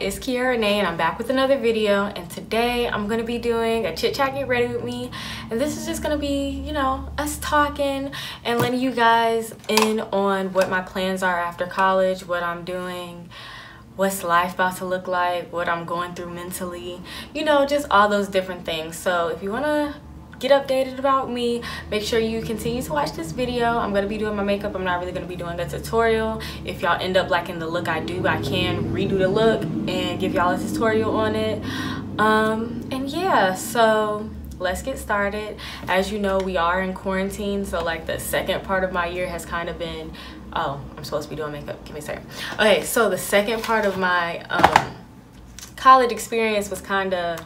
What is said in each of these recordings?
It's Kiarra Renee and I'm back with another video and today I'm going to be doing a chit chat get ready with me and this is just going to be you know us talking and letting you guys in on what my plans are after college what I'm doing what's life about to look like what I'm going through mentally you know just all those different things. So if you want to get updated about me. Make sure you continue to watch this video. I'm going to be doing my makeup. I'm not really going to be doing a tutorial. If y'all end up liking the look i do i can redo the look and give y'all a tutorial on it. Um and yeah so let's get started. As you know we are in quarantine so like the second part of my year has kind of been oh i'm supposed to be doing makeup. Give me a second. Okay so the second part of my um college experience was kind of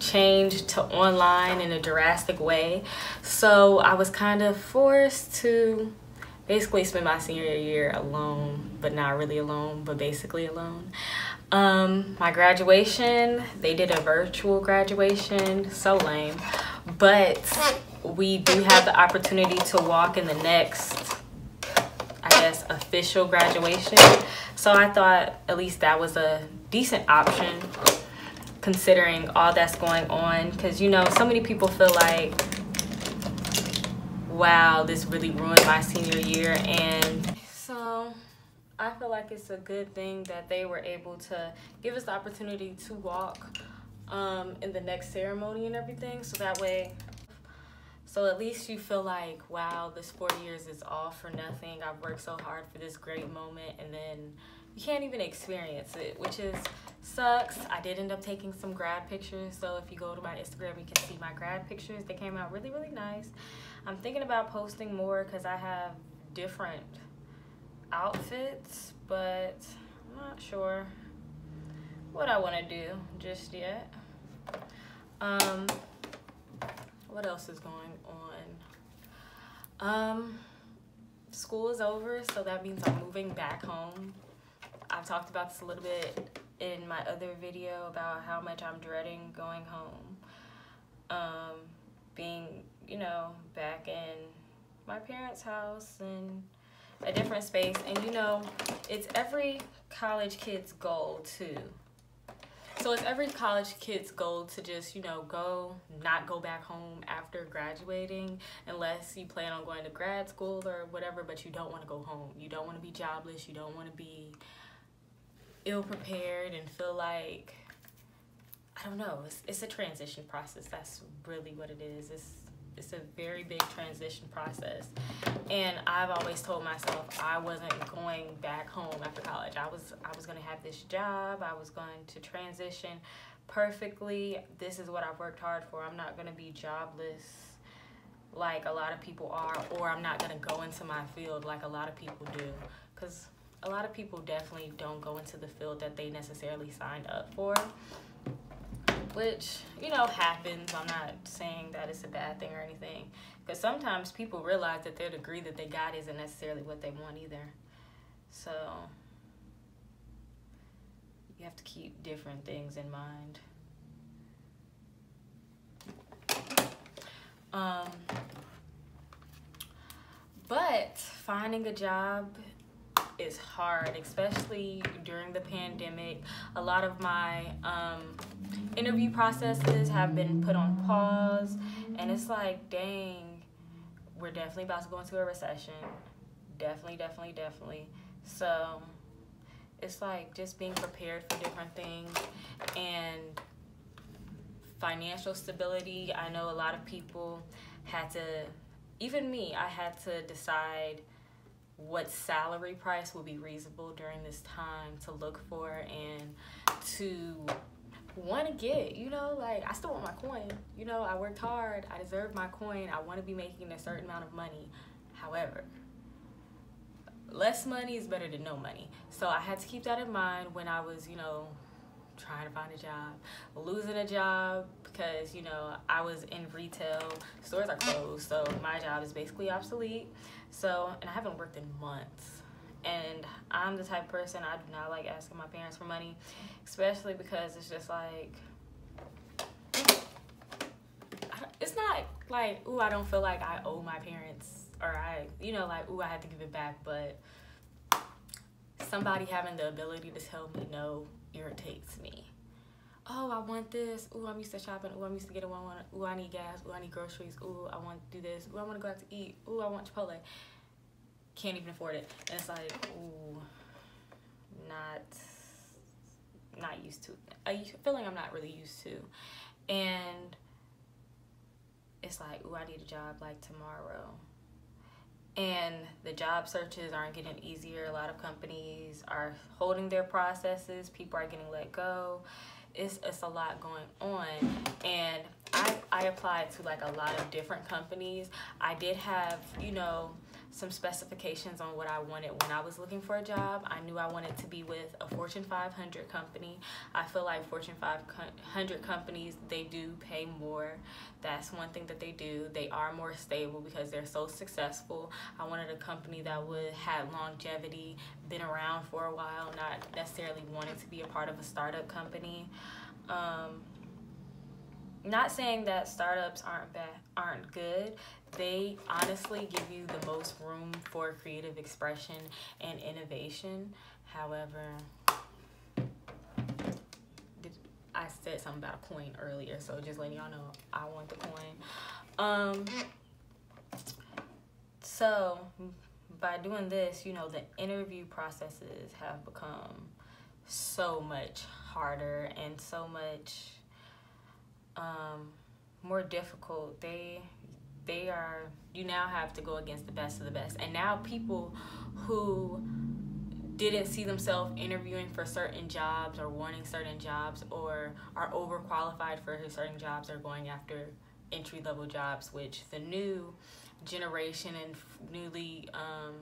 changed to online in a drastic way. So I was kind of forced to basically spend my senior year alone, but not really alone, but basically alone. Um, my graduation, they did a virtual graduation, so lame. But we do have the opportunity to walk in the next, I guess, official graduation. So I thought at least that was a decent option considering all that's going on because you know so many people feel like wow this really ruined my senior year and so i feel like it's a good thing that they were able to give us the opportunity to walk um, in the next ceremony and everything so that way so at least you feel like wow this four years is all for nothing. I've worked so hard for this great moment and then you can't even experience it, which is sucks. I did end up taking some grad pictures, so if you go to my Instagram, you can see my grad pictures. They came out really, really nice. I'm thinking about posting more because I have different outfits, but I'm not sure what I want to do just yet. Um, what else is going on? Um, school is over, so that means I'm moving back home I've talked about this a little bit in my other video about how much I'm dreading going home. Um, being, you know, back in my parents' house and a different space. And, you know, it's every college kid's goal, too. So it's every college kid's goal to just, you know, go, not go back home after graduating unless you plan on going to grad school or whatever, but you don't want to go home. You don't want to be jobless. You don't want to be ill prepared and feel like I don't know. It's, it's a transition process. That's really what it is. It's it's a very big transition process, and I've always told myself I wasn't going back home after college. I was I was gonna have this job. I was going to transition perfectly. This is what I've worked hard for. I'm not gonna be jobless like a lot of people are, or I'm not gonna go into my field like a lot of people do, because a lot of people definitely don't go into the field that they necessarily signed up for which you know happens. I'm not saying that it's a bad thing or anything because sometimes people realize that their degree that they got isn't necessarily what they want either. So you have to keep different things in mind. Um but finding a job is hard, especially during the pandemic. A lot of my um, interview processes have been put on pause, and it's like, dang, we're definitely about to go into a recession. Definitely, definitely, definitely. So it's like just being prepared for different things and financial stability. I know a lot of people had to, even me, I had to decide what salary price will be reasonable during this time to look for and to want to get you know like i still want my coin. You know i worked hard i deserve my coin i want to be making a certain amount of money. However less money is better than no money. So i had to keep that in mind when i was you know trying to find a job losing a job because you know i was in retail stores are closed so my job is basically obsolete so, and I haven't worked in months. And I'm the type of person, I do not like asking my parents for money, especially because it's just like, it's not like, ooh, I don't feel like I owe my parents or I, you know, like, ooh, I have to give it back, but somebody having the ability to tell me no irritates me. Oh, I want this. Ooh, I'm used to shopping. Ooh, I'm used to getting one. Ooh, I need gas. Ooh, I need groceries. Ooh, I want to do this. Ooh, I want to go out to eat. Ooh, I want Chipotle. Can't even afford it. And it's like, ooh, not, not used to. A feeling I'm not really used to. And it's like, ooh, I need a job like tomorrow and the job searches aren't getting easier. A lot of companies are holding their processes. People are getting let go. It's, it's a lot going on. And I, I applied to like a lot of different companies. I did have, you know, some specifications on what I wanted when I was looking for a job. I knew I wanted to be with a Fortune 500 company. I feel like Fortune 500 companies, they do pay more. That's one thing that they do. They are more stable because they're so successful. I wanted a company that would have longevity, been around for a while, not necessarily wanting to be a part of a startup company. Um, not saying that startups aren't bad aren't good they honestly give you the most room for creative expression and innovation however I said something about a coin earlier so just letting y'all know I want the coin um so by doing this you know the interview processes have become so much harder and so much um, more difficult. They they are you now have to go against the best of the best. And now people who didn't see themselves interviewing for certain jobs or wanting certain jobs or are overqualified for certain jobs are going after entry level jobs, which the new generation and newly um,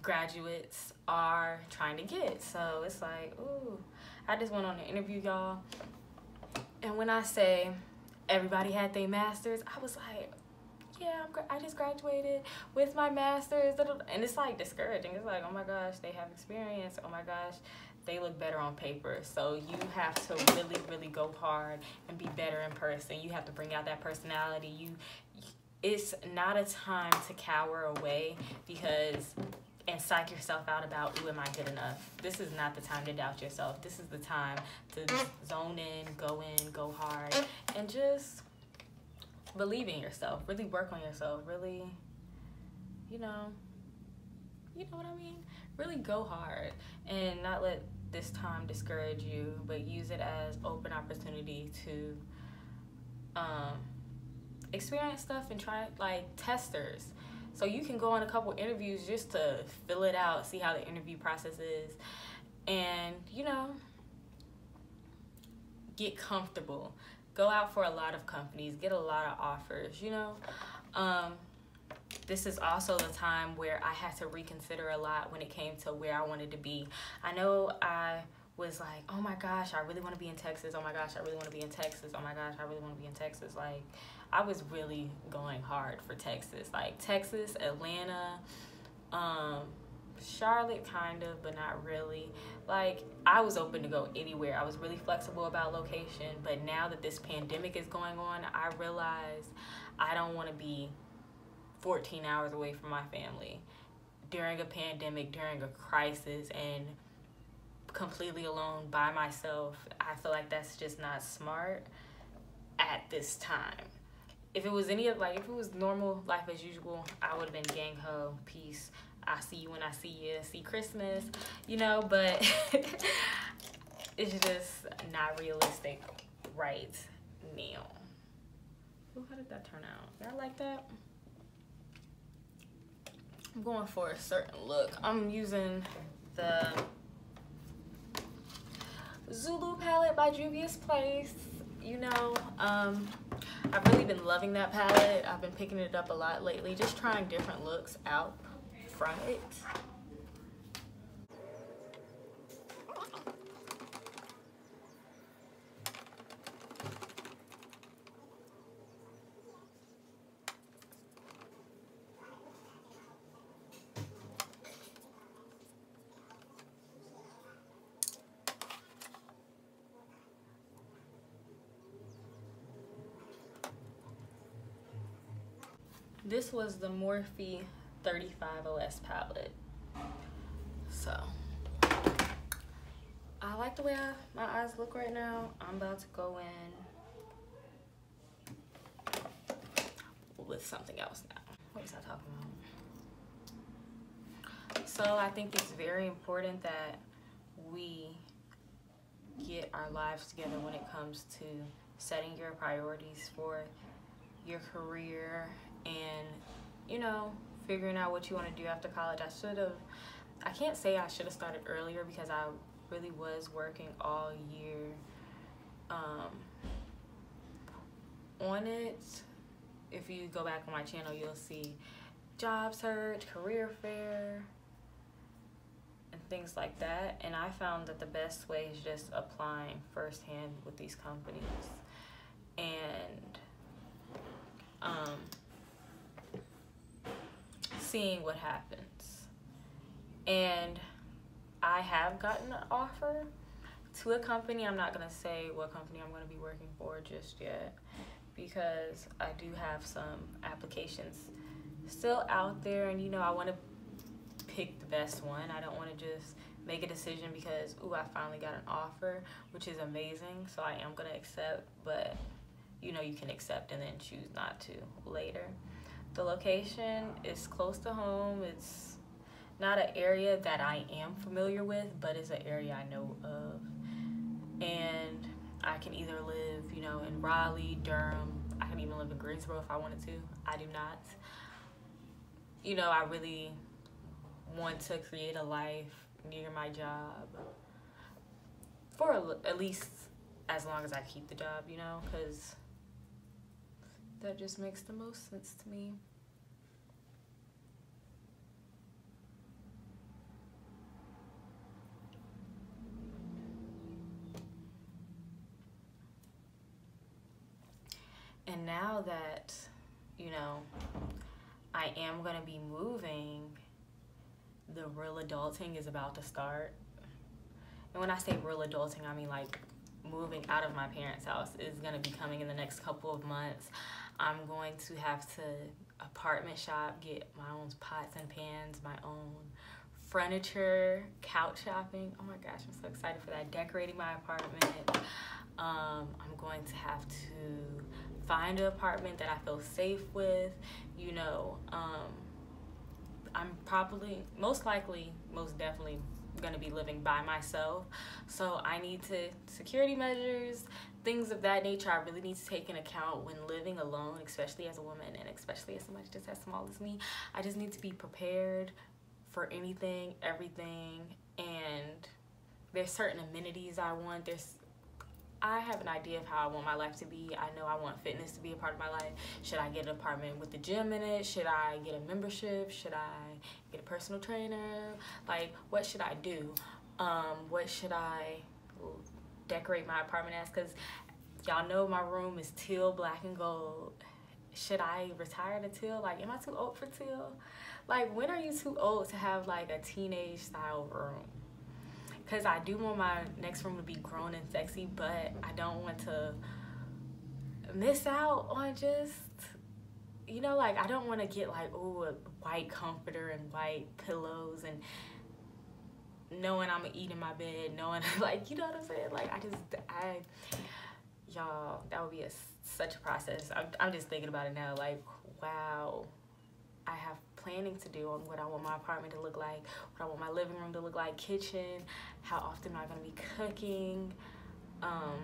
graduates are trying to get. So it's like, ooh, I just went on an interview, y'all, and when I say everybody had their masters, I was like, yeah, I just graduated with my masters. And it's like discouraging. It's like, oh my gosh, they have experience. Oh my gosh, they look better on paper. So you have to really, really go hard and be better in person. You have to bring out that personality. You, it's not a time to cower away because and psych yourself out about, ooh, am I good enough? This is not the time to doubt yourself. This is the time to zone in, go in, go hard, and just believe in yourself. Really work on yourself. Really, you know, you know what I mean? Really go hard and not let this time discourage you, but use it as open opportunity to um, experience stuff and try like testers so you can go on a couple interviews just to fill it out, see how the interview process is, and you know, get comfortable. Go out for a lot of companies, get a lot of offers, you know. Um, this is also the time where I had to reconsider a lot when it came to where I wanted to be. I know I was like, oh my gosh, I really want to be in Texas. Oh my gosh, I really want to be in Texas. Oh my gosh, I really want to be in Texas. Like, I was really going hard for Texas. Like Texas, Atlanta, um, Charlotte kind of, but not really. Like I was open to go anywhere. I was really flexible about location, but now that this pandemic is going on, I realize I don't want to be 14 hours away from my family during a pandemic, during a crisis and completely alone by myself. I feel like that's just not smart at this time if it was any of like if it was normal life as usual, I would have been gang ho, peace. I see you when I see you, see Christmas, you know, but it's just not realistic right now. Ooh, how did that turn out? Y'all like that? I'm going for a certain look. I'm using the Zulu palette by Juvia's Place. You know, um, I've really been loving that palette. I've been picking it up a lot lately, just trying different looks out from This was the Morphe 35OS palette. So I like the way I, my eyes look right now. I'm about to go in with something else now. What was I talking about? So I think it's very important that we get our lives together when it comes to setting your priorities for your career and you know figuring out what you want to do after college. I should have I can't say I should have started earlier because I really was working all year um, on it. If you go back on my channel, you'll see job search, career fair, and things like that. And I found that the best way is just applying firsthand with these companies and um, seeing what happens. And I have gotten an offer to a company. I'm not going to say what company I'm going to be working for just yet because I do have some applications still out there and you know I want to pick the best one. I don't want to just make a decision because ooh I finally got an offer which is amazing so I am going to accept but you know you can accept and then choose not to later. The location is close to home. It's not an area that I am familiar with, but it's an area I know of. And I can either live, you know, in Raleigh, Durham. I can even live in Greensboro if I wanted to. I do not. You know, I really want to create a life near my job for at least as long as I keep the job, you know, because that just makes the most sense to me. And now that, you know, I am going to be moving, the real adulting is about to start. And when I say real adulting, I mean like moving out of my parents' house is going to be coming in the next couple of months. I'm going to have to apartment shop, get my own pots and pans, my own furniture, couch shopping. Oh my gosh, I'm so excited for that. Decorating my apartment. Um, I'm going to have to find an apartment that I feel safe with. You know, um, I'm probably, most likely, most definitely going to be living by myself. So I need to, security measures, things of that nature, I really need to take into account when living alone, especially as a woman and especially as somebody just as small as me. I just need to be prepared for anything, everything, and there's certain amenities I want. There's I have an idea of how I want my life to be. I know I want fitness to be a part of my life. Should I get an apartment with the gym in it? Should I get a membership? Should I get a personal trainer? Like, what should I do? Um, what should I decorate my apartment as? Because y'all know my room is teal, black, and gold. Should I retire to teal? Like, am I too old for teal? Like, when are you too old to have like a teenage style room? because I do want my next room to be grown and sexy, but I don't want to miss out on just, you know, like I don't want to get like, oh, a white comforter and white pillows and knowing I'm gonna eat in my bed, knowing like, you know what I'm saying? Like I just, I, y'all, that would be a, such a process. I'm, I'm just thinking about it now, like, wow, I have planning to do on what I want my apartment to look like, what I want my living room to look like, kitchen, how often am I gonna be cooking, um,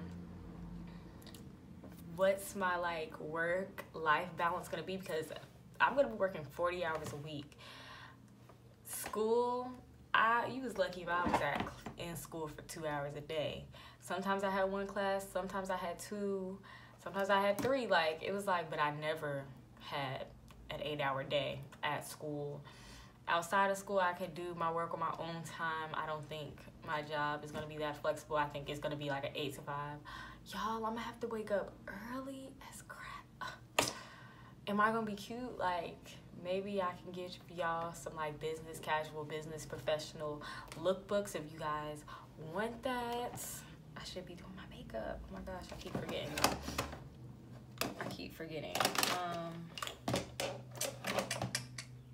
what's my like work life balance gonna be because I'm gonna be working 40 hours a week. School, I you was lucky if I was at in school for two hours a day. Sometimes I had one class, sometimes I had two, sometimes I had three. Like it was like, but I never had an eight hour day at school. Outside of school, I could do my work on my own time. I don't think my job is gonna be that flexible. I think it's gonna be like an eight to five. Y'all, I'm gonna have to wake up early as crap. Am I gonna be cute? Like, maybe I can get y'all some like business casual, business professional lookbooks if you guys want that. I should be doing my makeup. Oh my gosh, I keep forgetting. I keep forgetting. Um,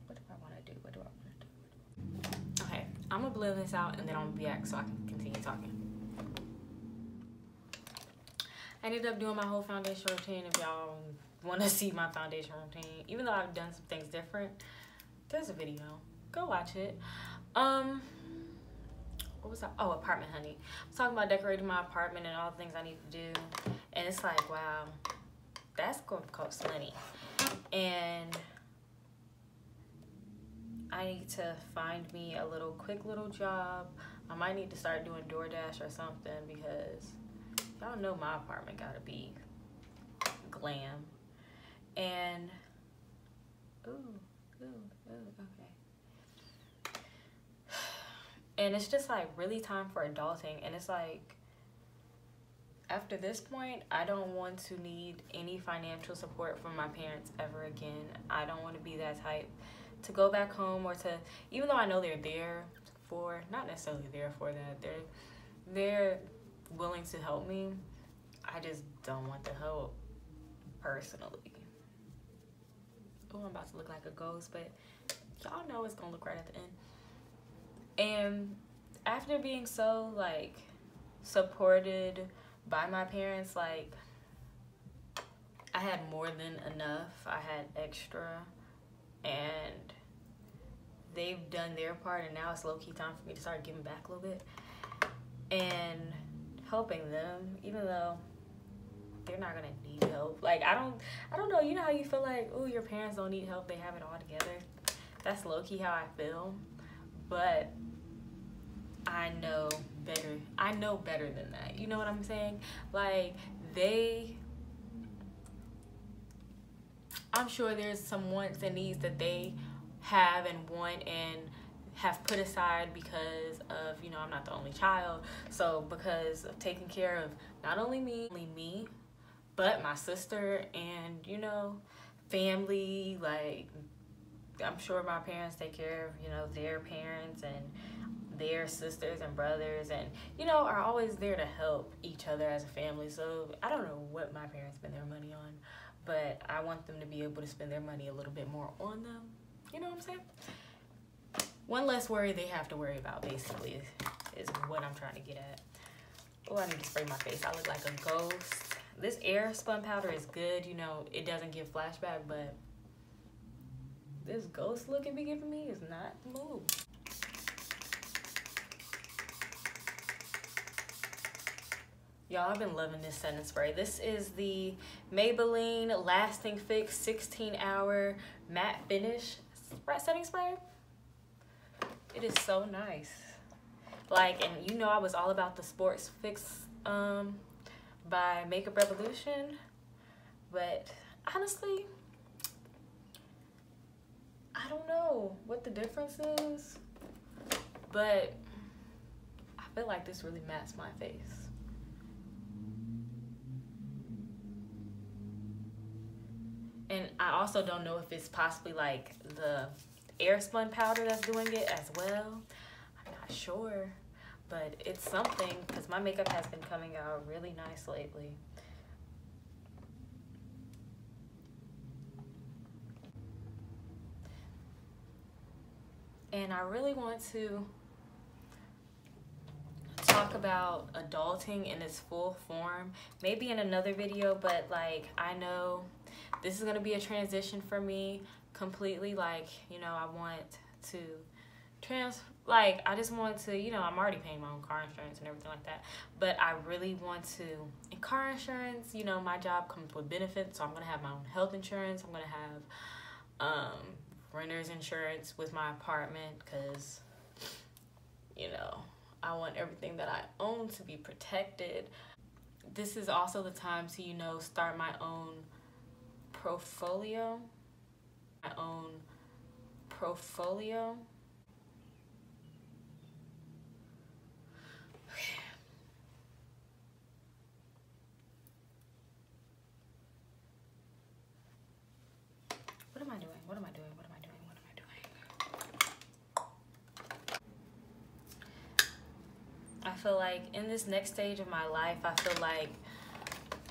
what do I want to do? What do I want to do? Okay, I'm gonna blend this out and then I'm gonna be back so I can continue talking. I ended up doing my whole foundation routine if y'all want to see my foundation routine. Even though I've done some things different, there's a video. Go watch it. Um, what was that? Oh, apartment honey. I'm talking about decorating my apartment and all the things I need to do. And it's like, wow, that's going to cost money. And I need to find me a little quick little job. I might need to start doing DoorDash or something because y'all know my apartment gotta be glam. And ooh, ooh, ooh, okay. And it's just like really time for adulting and it's like after this point, I don't want to need any financial support from my parents ever again. I don't want to be that type to go back home or to even though I know they're there for not necessarily there for that. They're they're willing to help me. I just don't want the help personally. Oh, I'm about to look like a ghost, but y'all know it's gonna look right at the end. And after being so like supported by my parents, like I had more than enough. I had extra and they've done their part and now it's low-key time for me to start giving back a little bit and helping them even though they're not gonna need help. Like i don't i don't know you know how you feel like oh your parents don't need help they have it all together. That's low-key how i feel but i know better i know better than that you know what i'm saying? Like they i'm sure there's some wants and needs that they have and want and have put aside because of you know I'm not the only child so because of taking care of not only me only me but my sister and you know family like I'm sure my parents take care of you know their parents and their sisters and brothers and you know are always there to help each other as a family so I don't know what my parents spend their money on but I want them to be able to spend their money a little bit more on them you know what I'm saying? One less worry they have to worry about, basically, is, what I'm trying to get at. Oh, I need to spray my face. I look like a ghost. This Airspun powder is good. You know, it doesn't give flashback, but this ghost look it be giving me is not the move. Y'all, I've been loving this setting spray. This is the Maybelline Lasting Fix 16 Hour Matte Finish setting spray. It is so nice. Like, and you know I was all about the Sports Fix um, by Makeup Revolution. But honestly, I don't know what the difference is. But I feel like this really masks my face. And I also don't know if it's possibly like the Airspun powder that's doing it as well. I'm not sure, but it's something because my makeup has been coming out really nice lately. And I really want to talk about adulting in its full form maybe in another video but like I know this is gonna be a transition for me completely like you know I want to trans like I just want to you know I'm already paying my own car insurance and everything like that. But I really want to in car insurance you know my job comes with benefits. So I'm gonna have my own health insurance. I'm gonna have um, renter's insurance with my apartment because you know I want everything that I own to be protected. This is also the time to you know start my own portfolio. My own portfolio What am I doing? What am I doing? What am I doing? What am I doing? I feel like in this next stage of my life, I feel like,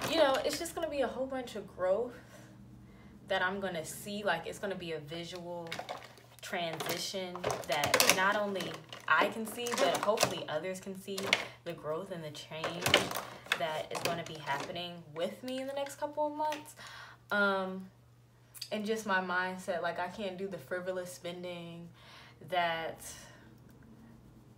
you know, it's just going to be a whole bunch of growth that I'm gonna see like it's gonna be a visual transition that not only I can see, but hopefully others can see the growth and the change that is going to be happening with me in the next couple of months. Um, and just my mindset, like I can't do the frivolous spending that,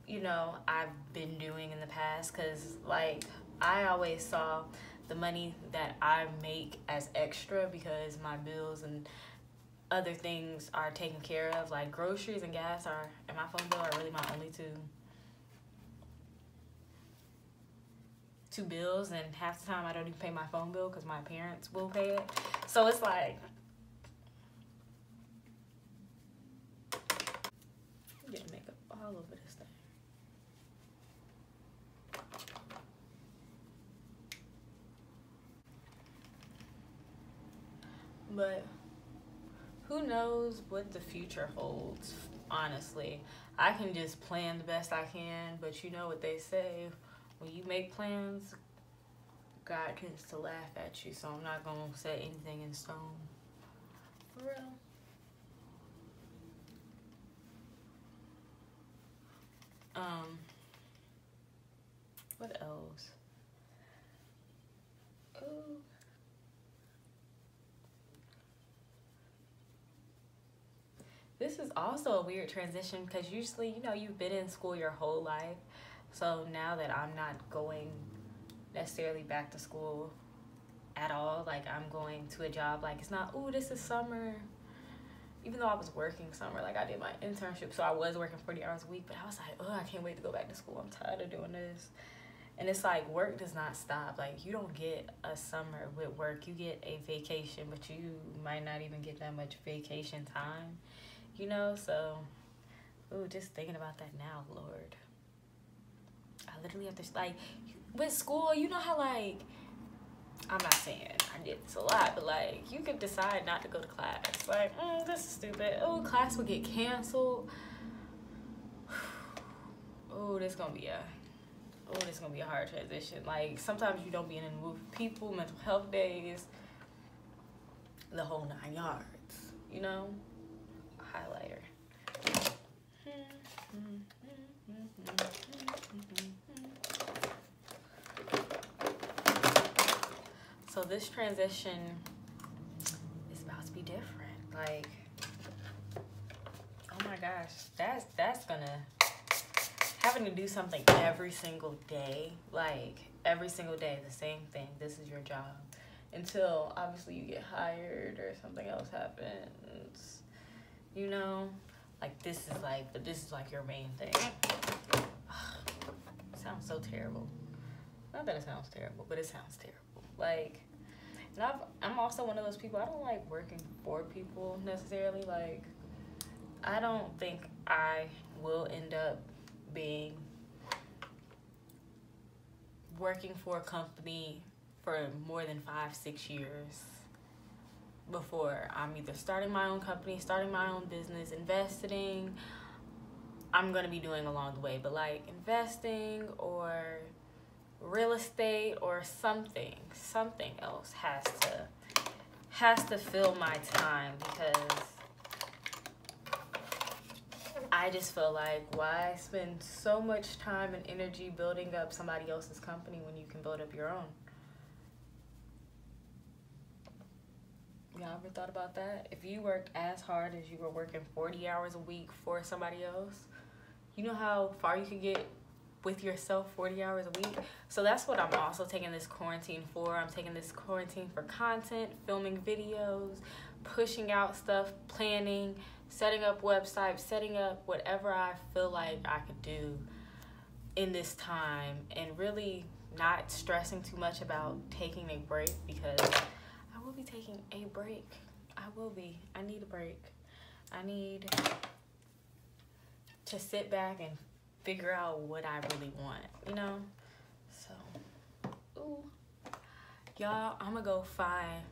you know, I've been doing in the past. Cause like I always saw the money that I make as extra because my bills and other things are taken care of. Like groceries and gas are, and my phone bill are really my only two two bills and half the time I don't even pay my phone bill because my parents will pay it. So it's like getting makeup all over this thing. But who knows what the future holds, honestly. I can just plan the best I can, but you know what they say when you make plans, God tends to laugh at you, so I'm not going to set anything in stone. For real. Um, what else? Oh. This is also a weird transition because usually, you know, you've been in school your whole life so now that I'm not going necessarily back to school at all, like I'm going to a job, like it's not, oh, this is summer. Even though I was working summer, like I did my internship, so I was working 40 hours a week, but I was like, oh, I can't wait to go back to school. I'm tired of doing this. And it's like work does not stop. Like you don't get a summer with work. You get a vacation, but you might not even get that much vacation time, you know? So, ooh, just thinking about that now, Lord. I literally have to like with school. You know how like I'm not saying I did this a lot, but like you could decide not to go to class. Like mm, this is stupid. Oh, class would get canceled. oh, this gonna be a oh, this gonna be a hard transition. Like sometimes you don't be in the mood for people, mental health days, the whole nine yards. You know, highlighter. So this transition is about to be different. Like, oh my gosh, that's that's gonna having to do something every single day, like every single day, the same thing. This is your job until obviously you get hired or something else happens. You know, like this is like, but this is like your main thing. sounds so terrible. Not that it sounds terrible, but it sounds terrible. Like, and I've, I'm also one of those people, I don't like working for people necessarily. Like, I don't think I will end up being working for a company for more than five, six years before I'm either starting my own company, starting my own business, investing. I'm going to be doing along the way, but like investing or real estate or something something else has to has to fill my time because I just feel like why spend so much time and energy building up somebody else's company when you can build up your own y'all ever thought about that if you worked as hard as you were working 40 hours a week for somebody else you know how far you could get with yourself 40 hours a week. So that's what I'm also taking this quarantine for. I'm taking this quarantine for content, filming videos, pushing out stuff, planning, setting up websites, setting up whatever I feel like I could do in this time and really not stressing too much about taking a break because be taking a break. I will be. I need a break. I need to sit back and figure out what I really want, you know? So, ooh. Y'all, I'm gonna go find,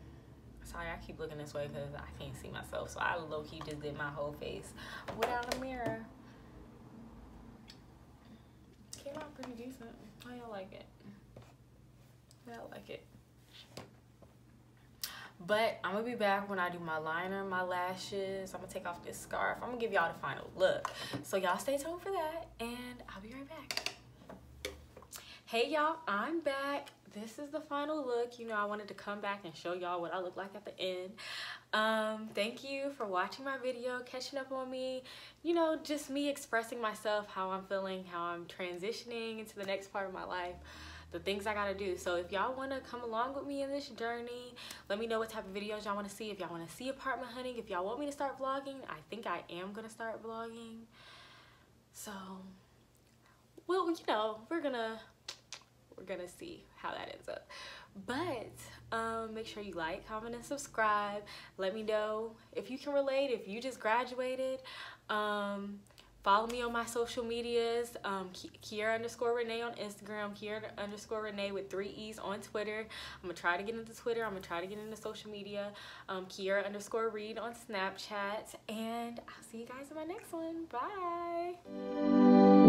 sorry, I keep looking this way because I can't see myself. So I low-key just did my whole face without a mirror. Came out pretty decent. How y'all like it? Y'all like it? But i'm gonna be back when i do my liner my lashes. I'm gonna take off this scarf. I'm gonna give y'all the final look. So y'all stay tuned for that and i'll be right back. Hey y'all i'm back. This is the final look. You know i wanted to come back and show y'all what i look like at the end. Um thank you for watching my video catching up on me. You know just me expressing myself how i'm feeling how i'm transitioning into the next part of my life the things I gotta do. So if y'all wanna come along with me in this journey, let me know what type of videos y'all wanna see. If y'all wanna see apartment hunting, if y'all want me to start vlogging, I think I am gonna start vlogging. So, well, you know, we're gonna, we're gonna see how that ends up. But um, make sure you like, comment, and subscribe. Let me know if you can relate, if you just graduated. Um, Follow me on my social medias, um, Kiarra underscore Renee on Instagram, Kiarra underscore Renee with three E's on Twitter. I'm gonna try to get into Twitter. I'm gonna try to get into social media. Um, Kiarra underscore Reed on Snapchat. And I'll see you guys in my next one. Bye.